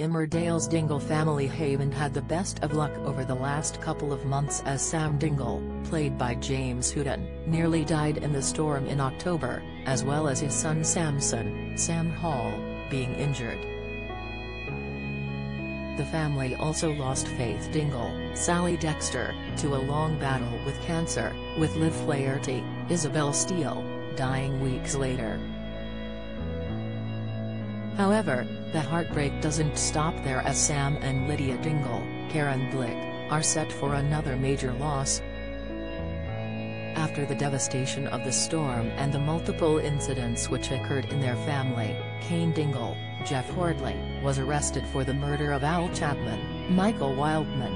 Emmerdale's Dingle family haven't had the best of luck over the last couple of months as Sam Dingle, played by James Hooton, nearly died in the storm in October, as well as his son Samson, Sam Hall, being injured. The family also lost Faith Dingle, Sally Dexter, to a long battle with cancer, with Liv Flaherty, Isobel Steele, dying weeks later. However, the heartbreak doesn't stop there as Sam and Lydia Dingle, Karen Blick, are set for another major loss. After the devastation of the storm and the multiple incidents which occurred in their family, Cain Dingle, Jeff Hordley, was arrested for the murder of Al Chapman, Michael Wildman.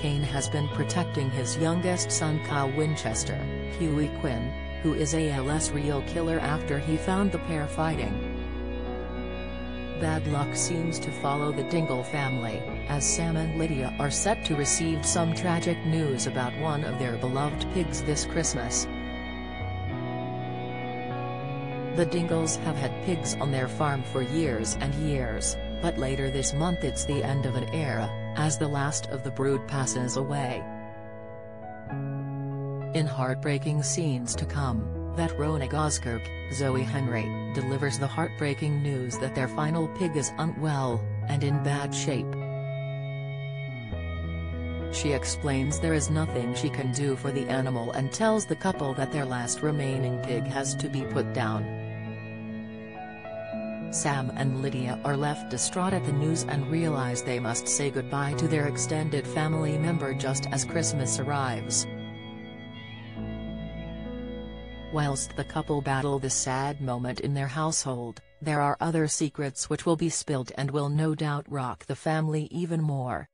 Cain has been protecting his youngest son Kyle Winchester, Huey Quinn, who is AL's real killer after he found the pair fighting. Bad luck seems to follow the Dingle family, as Sam and Lydia are set to receive some tragic news about one of their beloved pigs this Christmas. The Dingles have had pigs on their farm for years and years, but later this month it's the end of an era, as the last of the brood passes away. In heartbreaking scenes to come, vet Rhona Goskirk, Zoe Henry, delivers the heartbreaking news that their final pig is unwell, and in bad shape. She explains there is nothing she can do for the animal and tells the couple that their last remaining pig has to be put down. Sam and Lydia are left distraught at the news and realize they must say goodbye to their extended family member just as Christmas arrives. Whilst the couple battle this sad moment in their household, there are other secrets which will be spilled and will no doubt rock the family even more.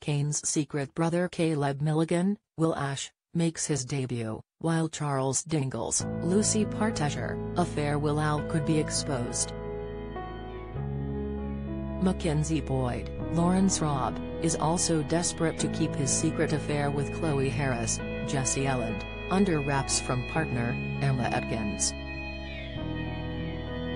Cain's secret brother Caleb Milligan, Will Ash, makes his debut, while Charles Dingle's Lucy Pargeter affair Will Al could be exposed. Mackenzie Boyd, Lawrence Robb, is also desperate to keep his secret affair with Chloe Harris, Jesse Elland, under wraps from partner, Emma Atkins.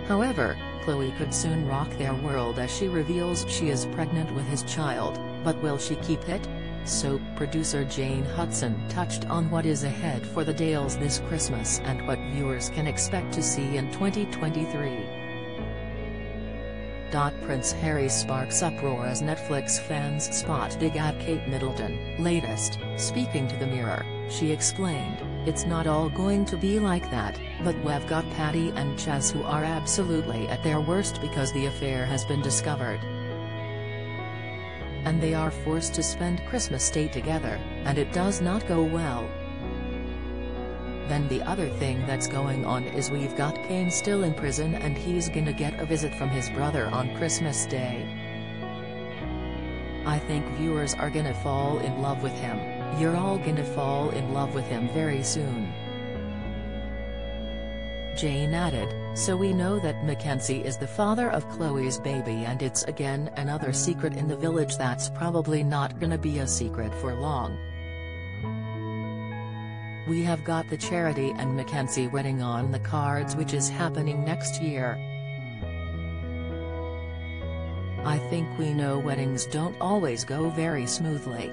However, Chloe could soon rock their world as she reveals she is pregnant with his child, but will she keep it? Soap producer Jane Hudson touched on what is ahead for the Dales this Christmas and what viewers can expect to see in 2023. Dot Prince Harry sparks uproar as Netflix fans spot dig at Kate Middleton. Latest, speaking to the Mirror, she explained, It's not all going to be like that, but we've got Paddy and Chas who are absolutely at their worst because the affair has been discovered. And they are forced to spend Christmas Day together, and it does not go well. Then the other thing that's going on is we've got Cain still in prison and he's gonna get a visit from his brother on Christmas Day. I think viewers are gonna fall in love with him, you're all gonna fall in love with him very soon. Jane added, so we know that Mackenzie is the father of Chloe's baby and it's again another secret in the village that's probably not gonna be a secret for long. We have got the Charity and Mackenzie wedding on the cards which is happening next year. I think we know weddings don't always go very smoothly.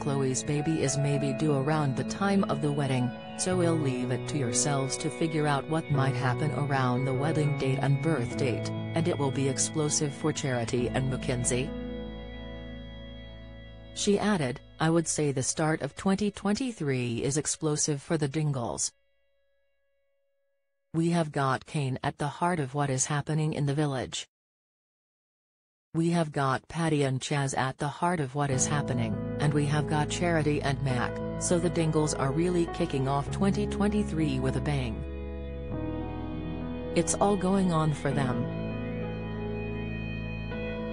Chloe's baby is maybe due around the time of the wedding, so we'll leave it to yourselves to figure out what might happen around the wedding date and birth date, and it will be explosive for Charity and Mackenzie. She added, I would say the start of 2023 is explosive for the Dingles. We have got Cain at the heart of what is happening in the village. We have got Paddy and Chas at the heart of what is happening, and we have got Charity and Mac, so the Dingles are really kicking off 2023 with a bang. It's all going on for them.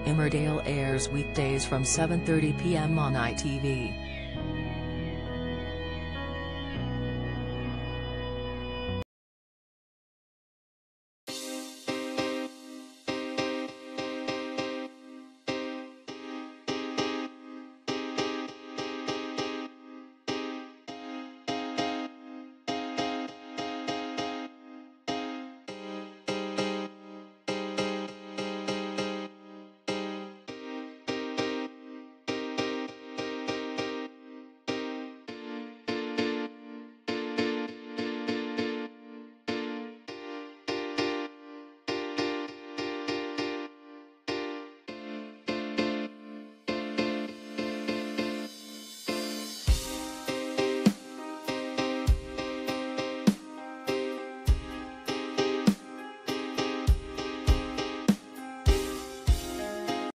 Emmerdale airs weekdays from 7.30 p.m. on ITV.